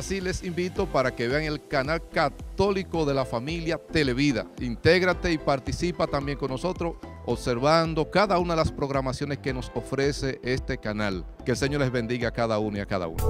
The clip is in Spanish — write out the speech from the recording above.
Así les invito para que vean el canal católico de la familia Televida. Intégrate y participa también con nosotros observando cada una de las programaciones que nos ofrece este canal. Que el Señor les bendiga a cada uno y a cada uno.